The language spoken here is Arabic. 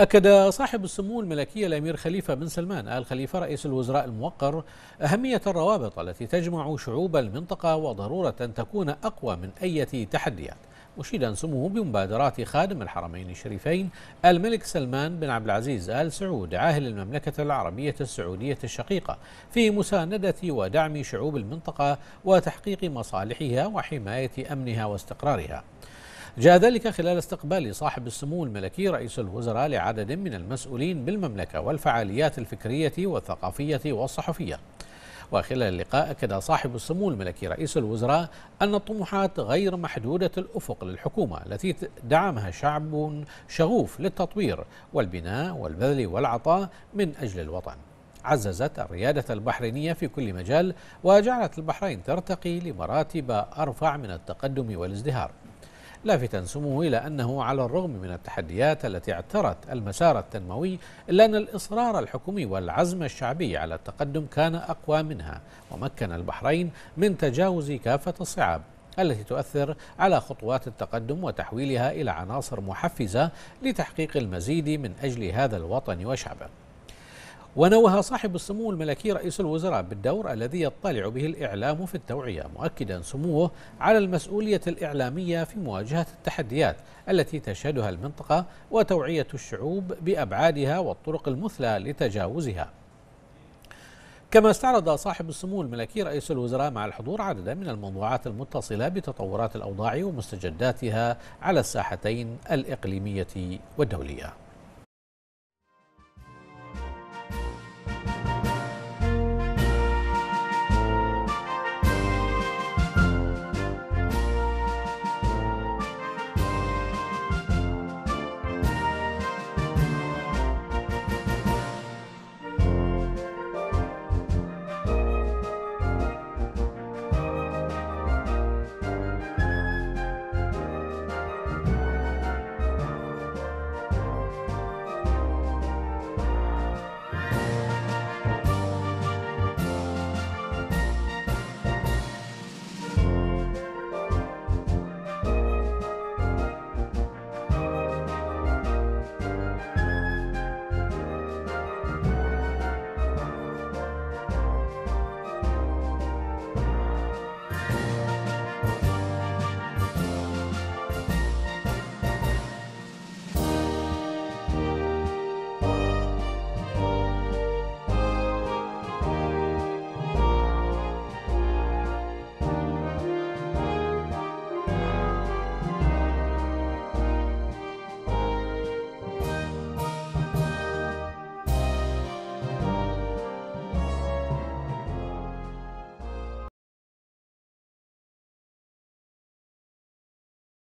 أكد صاحب السمو الملكي الأمير خليفة بن سلمان آل خليفة رئيس الوزراء الموقر أهمية الروابط التي تجمع شعوب المنطقة وضرورة أن تكون أقوى من أي تحديات. مشيدا سموه بمبادرات خادم الحرمين الشريفين الملك سلمان بن عبد العزيز آل سعود عاهل المملكة العربية السعودية الشقيقة في مساندة ودعم شعوب المنطقة وتحقيق مصالحها وحماية أمنها واستقرارها. جاء ذلك خلال استقبال صاحب السمو الملكي رئيس الوزراء لعدد من المسؤولين بالمملكة والفعاليات الفكرية والثقافية والصحفية. وخلال اللقاء أكد صاحب السمو الملكي رئيس الوزراء أن الطموحات غير محدودة الأفق للحكومة التي دعمها شعب شغوف للتطوير والبناء والبذل والعطاء من أجل الوطن. عززت الريادة البحرينية في كل مجال وجعلت البحرين ترتقي لمراتب أرفع من التقدم والازدهار. لافتا سموه إلى أنه على الرغم من التحديات التي اعترت المسار التنموي إلا أن الإصرار الحكومي والعزم الشعبي على التقدم كان أقوى منها ومكن البحرين من تجاوز كافة الصعاب التي تؤثر على خطوات التقدم وتحويلها إلى عناصر محفزة لتحقيق المزيد من أجل هذا الوطن وشعبه. ونوه صاحب السمو الملكي رئيس الوزراء بالدور الذي يطلع به الإعلام في التوعية مؤكدا سموه على المسؤولية الإعلامية في مواجهة التحديات التي تشهدها المنطقة وتوعية الشعوب بأبعادها والطرق المثلى لتجاوزها. كما استعرض صاحب السمو الملكي رئيس الوزراء مع الحضور عددا من الموضوعات المتصلة بتطورات الأوضاع ومستجداتها على الساحتين الإقليمية والدولية.